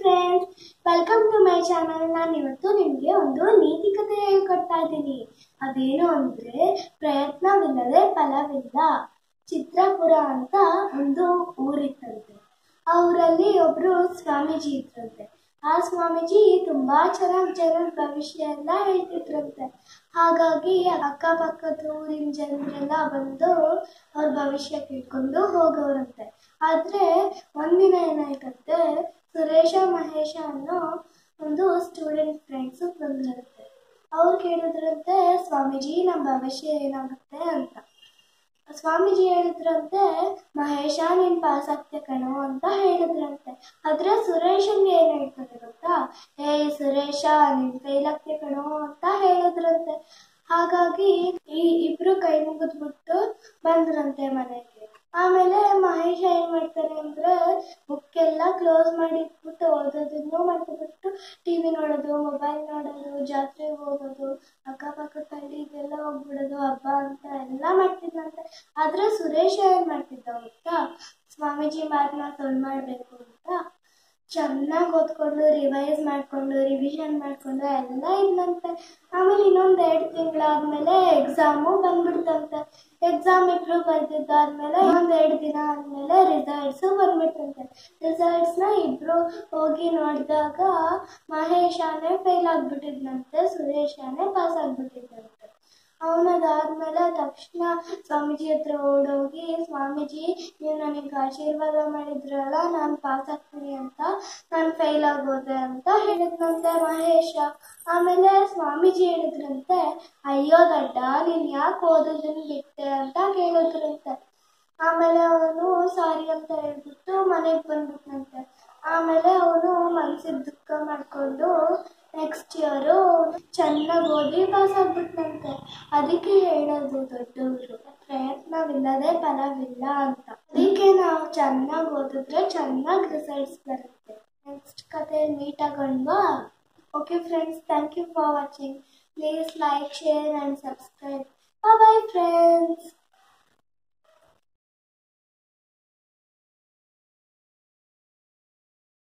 Friends welcome to my channel ನಾನು ಇವತ್ತು ನಿಮಗೆ ಒಂದು ನೀತಿ ಕಥೆ ಹೇಳ್ಕೊಡ್ತಾ ಇದ್ದೀನಿ. ಅದೇನು ಅಂದ್ರೆ, ಪ್ರಯತ್ನವಿಲ್ಲದೆ ಫಲವಿಲ್ಲ. ಚಿತ್ರಪುರ ಅಂತ ಒಂದು ಊರಿತ್ತಂತೆ. ಆ ಊರಲ್ಲಿ ಒಬ್ಬರು ಸ್ವಾಮೀಜಿ ಇದ್ರಂತೆ. ಆ ಸ್ವಾಮೀಜಿ ತುಂಬಾ ಚೆನ್ನಾಗಿ ಜನರ ಭವಿಷ್ಯ ಎಲ್ಲ ಹೇಳ್ತಿದ್ರಂತೆ. ಹಾಗಾಗಿ ಅಕ್ಕಪಕ್ಕದ ಊರಿನ ಜನರೆಲ್ಲ ಬಂದು ಅವ್ರ ಭವಿಷ್ಯ ಕೇಳ್ಕೊಂಡು ಹೋಗೋರಂತೆ. ಆದ್ರೆ ಒಂದಿನ ಏನಾಯ್ತಂತೆ ಸುರೇಶ ಮಹೇಶ ಅನ್ನೋ ಒಂದು ಸ್ಟೂಡೆಂಟ್ ಫ್ರೆಂಡ್ಸ್ ಬಂದಿರುತ್ತೆ. ಅವ್ರು ಕೇಳಿದ್ರಂತೆ, ಸ್ವಾಮೀಜಿ ನಮ್ಮ ಭವಿಷ್ಯ ಏನಾಗುತ್ತೆ ಅಂತ. ಸ್ವಾಮೀಜಿ ಹೇಳಿದ್ರಂತೆ, ಮಹೇಶ, ನಿನ್ ಪಾಸ್ ಆಗ್ತೆ ಕಣೋ ಅಂತ ಹೇಳಿದ್ರಂತೆ. ಆದ್ರೆ ಸುರೇಶನ್ಗೆ ಏನ್ ಗೊತ್ತಾ? ಏಯ್ ಸುರೇಶ, ನೀನು ಫೇಲ್ ಆಗ್ತೆ ಕಣೋ ಅಂತ ಹೇಳಿದ್ರಂತೆ. ಹಾಗಾಗಿ ಈ ಇಬ್ರು ಕೈ ಮುಗಿದ್ಬಿಟ್ಟು ಬಂದ್ರಂತೆ ಮನೆಗೆ. ಆಮೇಲೆ ಮಹೇಶ ಏನ್ ಮಾಡ್ತಾರೆ ಅಂದ್ರೆ ಬುಕ್ ಎಲ್ಲ ಕ್ಲೋಸ್ ಮಾಡಿ ಇಟ್ಬಿಟ್ಟು ಓದೋದನ್ನು ಮಾಡ್ಬಿಟ್ಟು ಟಿವಿ ನೋಡೋದು, ಮೊಬೈಲ್ ನೋಡೋದು ಜಾತ್ರೆಗೆ ಹೋಗೋದು ಅಕ್ಕಪಕ್ಕದ ಹಳ್ಳಿಗೆಲ್ಲ ಹೋಗ್ಬಿಡೋದು, ಹಬ್ಬ ಅಂತ ಎಲ್ಲ ಮಾಡ್ತಿದ್ದಂತೆ ಆದ್ರೆ ಸುರೇಶ ಏನ್ ಮಾಡ್ತಿದ್ದ ಗೊತ್ತಾ? ಸ್ವಾಮೀಜಿ ಮಾತನ್ನ ತೊಂದ್ ಮಾಡ್ಬೇಕು ಅಂತ ಚೆನ್ನಾಗಿ ಓದ್ಕೊಂಡು ರಿವೈಸ್ ಮಾಡಿಕೊಂಡು ರಿವಿಷನ್ ಮಾಡಿಕೊಂಡು ಎಲ್ಲ ಇದ್ನಂತೆ. ಆಮೇಲೆ ಇನ್ನೊಂದು ಎರಡು ತಿಂಗಳಾದ್ಮೇಲೆ ಎಕ್ಸಾಮು ಬಂದ್ಬಿಡ್ತಂತೆ ಎಕ್ಸಾಮ್ ಇಬ್ರು ಬರ್ದಿದ್ದಾದ್ಮೇಲೆ ಒಂದ್ ಎರಡು ದಿನ ಆದ್ಮೇಲೆ ರಿಸಲ್ಟ್ಸು ರಿಸಲ್ಟ್ಸ್ನ ಇಬ್ರು ಹೋಗಿ ನೋಡಿದಾಗ ಮಹೇಶಾನೇ ಫೇಲ್ ಆಗ್ಬಿಟ್ಟಿದ್ನಂತೆ ಸುರೇಶಾನೇ ಪಾಸ್ ಆಗ್ಬಿಟ್ಟಿದ್ದಂತೆ. ಅವನದಾದ್ಮೇಲೆ ತಕ್ಷಣ ಸ್ವಾಮೀಜಿ ಹತ್ರ ಓಡೋಗಿ, ಸ್ವಾಮೀಜಿ, ನೀವು ನನಗೆ ಆಶೀರ್ವಾದ ಮಾಡಿದ್ರಲ್ಲ, ನಾನು ಪಾಸ್ ಆಗ್ತೀನಿ ಅಂತ, ನಾನು ಫೇಲ್ ಆಗೋದೆ ಅಂತ ಹೇಳಿದ್ನಂತೆ ಮಹೇಶ. ಆಮೇಲೆ ಸ್ವಾಮೀಜಿ ಹೇಳಿದ್ರಂತೆ, ಅಯ್ಯೋ ದಡ್ಡ, ನೀನು ಯಾಕೆ ಓದೋದನ್ನ ಬಿಟ್ಟೆ? ಅಂತ ಕೇಳಿದ್ರಂತೆ. ಆಮೇಲೆ ಅವನು ಸಾರಿ ಅಂತ ಹೇಳ್ಬಿಟ್ಟು ಮನೆಗೆ ಬಂದ್ಬಿಟ್ನಂತೆ. ಆಮೇಲೆ ಅವನು ಮನ್ಸಿಗೆ ದುಃಖ ಮಾಡಿಕೊಂಡು ನೆಕ್ಸ್ಟ್ ಇಯರು ಚೆನ್ನಾಗಿ ಓದಿ ಪಾಸ್ ಆಗ್ಬಿಟ್ನಂತೆ. ಅದಕ್ಕೆ ಹೇಳೋದು ದೊಡ್ಡವರು, ಪ್ರಯತ್ನವಿಲ್ಲದೆ ಫಲವಿಲ್ಲ ಅಂತ. ಅದಕ್ಕೆ ನಾವು ಚೆನ್ನಾಗಿ ಓದಿದ್ರೆ ಚೆನ್ನಾಗಿ ರಿಸಲ್ಟ್ಸ್ ಬರುತ್ತೆ. ನೆಕ್ಸ್ಟ್ ಕತೆ meet ಆಗೋಣವಾ okay friends thank you for watching please like share and subscribe bye friends